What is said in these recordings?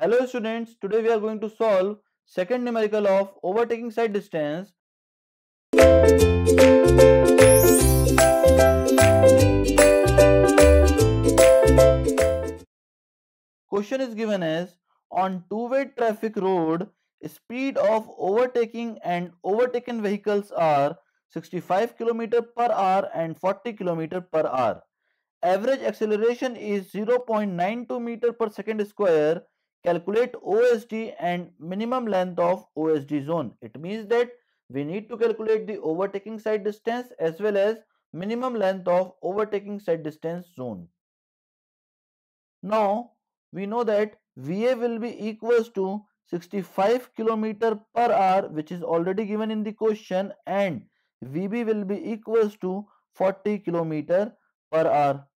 Hello students, today we are going to solve second numerical of overtaking sight distance. Question is given as on two-way traffic road, speed of overtaking and overtaken vehicles are 65 km per hour and 40 km per hour. Average acceleration is 0.92 meter per second square calculate OSD and minimum length of OSD zone. It means that we need to calculate the overtaking sight distance as well as minimum length of overtaking sight distance zone. Now we know that VA will be equals to 65 km per hour which is already given in the question and VB will be equals to 40 km per hour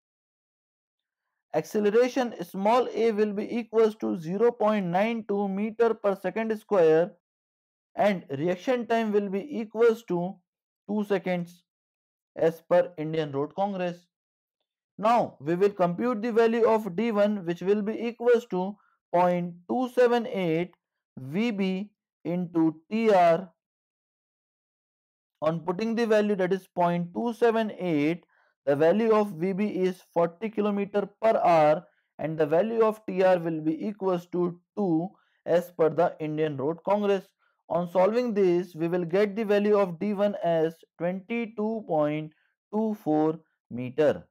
acceleration small a will be equals to 0.92 meter per second square and reaction time will be equals to 2 seconds as per Indian Road Congress. Now we will compute the value of D1 which will be equals to 0.278 VB into TR on putting the value that is 0.278 the value of VB is 40 km per hour and the value of TR will be equals to 2 as per the Indian Road Congress. On solving this, we will get the value of D1 as 22.24 meter.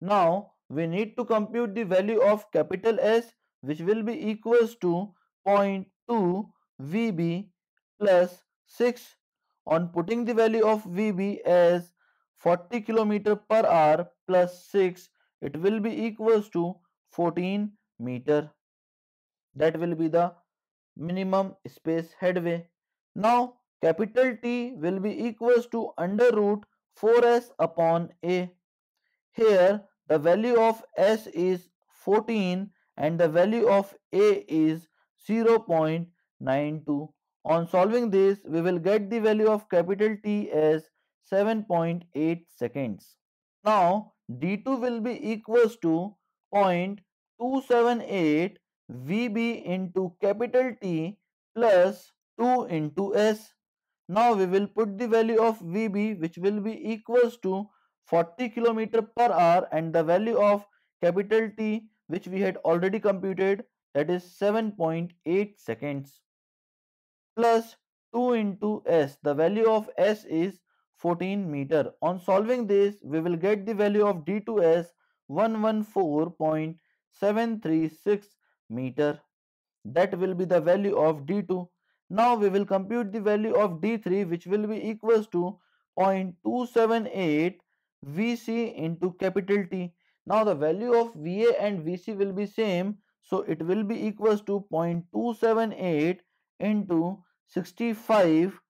Now, we need to compute the value of capital S which will be equals to 0.2 VB plus 6 on putting the value of VB as 40 kilometer per hour plus 6 it will be equals to 14 meter. That will be the minimum space headway. Now capital T will be equals to under root 4s upon a. Here the value of s is 14 and the value of a is 0.92 on solving this we will get the value of capital T as 7.8 seconds. Now d2 will be equals to 0.278 VB into capital T plus 2 into S. Now we will put the value of VB which will be equals to 40 km per hour and the value of capital T which we had already computed that is 7.8 seconds plus 2 into S. The value of S is 14 meter. On solving this, we will get the value of D2 as 114.736 meter. That will be the value of D2. Now we will compute the value of D3 which will be equals to 0.278 VC into capital T. Now the value of VA and VC will be same so it will be equals to 0.278 into 65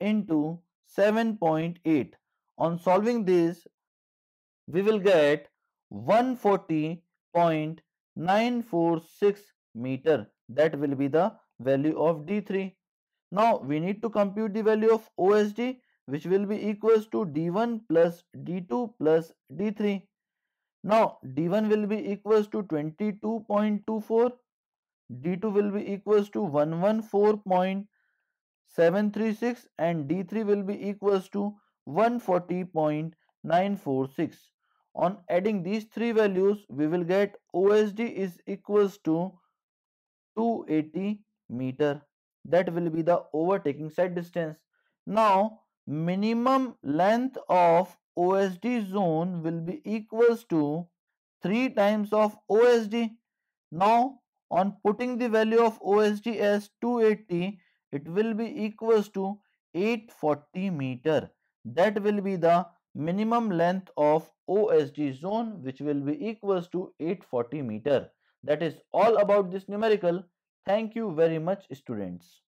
into 7.8. On solving this, we will get 140.946 meter. That will be the value of D3. Now we need to compute the value of OSD which will be equals to D1 plus D2 plus D3. Now D1 will be equals to 22.24, D2 will be equals to 114. 736 and D3 will be equals to 140.946. On adding these three values, we will get OSD is equals to 280 meter. That will be the overtaking sight distance. Now, minimum length of OSD zone will be equals to 3 times of OSD. Now, on putting the value of OSD as 280, it will be equals to 840 meter. That will be the minimum length of OSD zone which will be equals to 840 meter. That is all about this numerical. Thank you very much students.